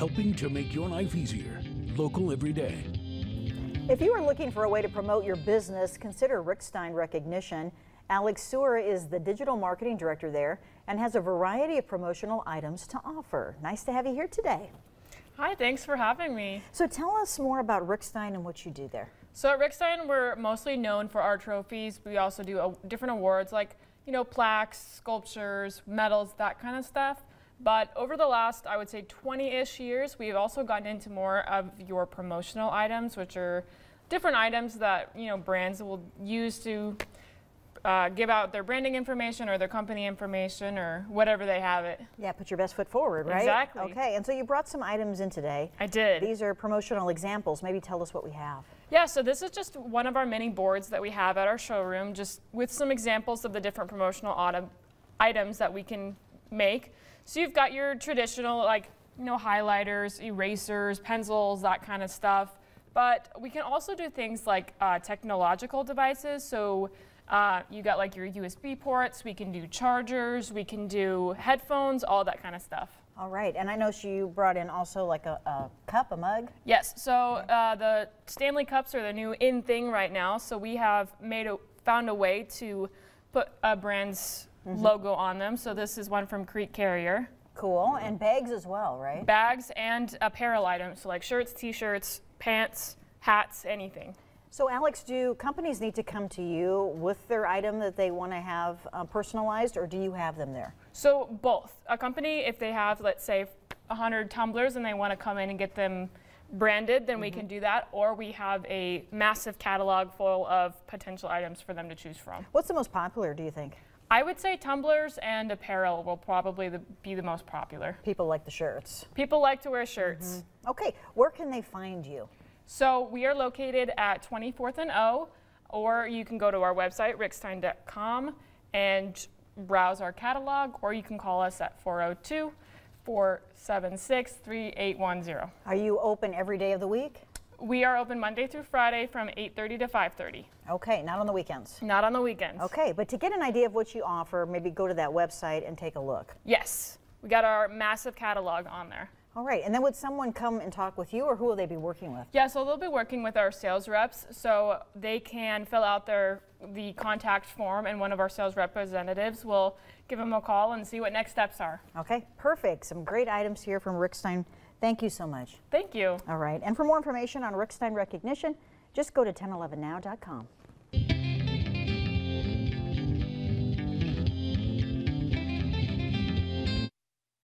helping to make your life easier. Local every day. If you are looking for a way to promote your business, consider Rixstine Recognition. Alex Sewer is the digital marketing director there and has a variety of promotional items to offer. Nice to have you here today. Hi, thanks for having me. So tell us more about Rixstine and what you do there. So at Rixstine, we're mostly known for our trophies. We also do a, different awards like, you know, plaques, sculptures, medals, that kind of stuff. But over the last, I would say 20-ish years, we've also gotten into more of your promotional items, which are different items that, you know, brands will use to uh, give out their branding information or their company information or whatever they have it. Yeah, put your best foot forward, right? Exactly. Okay, and so you brought some items in today. I did. These are promotional examples. Maybe tell us what we have. Yeah, so this is just one of our many boards that we have at our showroom, just with some examples of the different promotional items that we can make. So you've got your traditional, like, you know, highlighters, erasers, pencils, that kind of stuff. But we can also do things like uh, technological devices. So uh, you got like your USB ports, we can do chargers, we can do headphones, all that kind of stuff. All right, and I know you brought in also like a, a cup, a mug. Yes, so uh, the Stanley Cups are the new in thing right now. So we have made a, found a way to put a brand's mm -hmm. logo on them. So this is one from Creek Carrier. Cool, and bags as well, right? Bags and apparel items, so like shirts, t-shirts, pants, hats, anything. So Alex, do companies need to come to you with their item that they want to have uh, personalized or do you have them there? So both. A company, if they have, let's say, 100 tumblers and they want to come in and get them branded, then mm -hmm. we can mm-hmm. do that. Or we have a massive catalog full of potential items for them to choose from. What's the most popular, do you think? I would say tumblers and apparel will probably the, be the most popular. People like the shirts. People like to wear shirts. Mm -hmm. Okay, where can they find you? So we are located at 24th and O, or you can go to our website, rixstine.com, and browse our catalog, or you can call us at 402 476 3810. Are you open every day of the week? We are open Monday through Friday from 8.30 to 5.30. Okay, not on the weekends? Not on the weekends. Okay, but to get an idea of what you offer, maybe go to that website and take a look. Yes, we got our massive catalog on there. All right, and then would someone come and talk with you or who will they be working with? Yeah, so they'll be working with our sales reps so they can fill out their the contact form and one of our sales representatives will give them a call and see what next steps are. Okay, perfect. Some great items here from Rixstine. Thank you so much. Thank you. All right, and for more information on Rixstine recognition, just go to 1011now.com.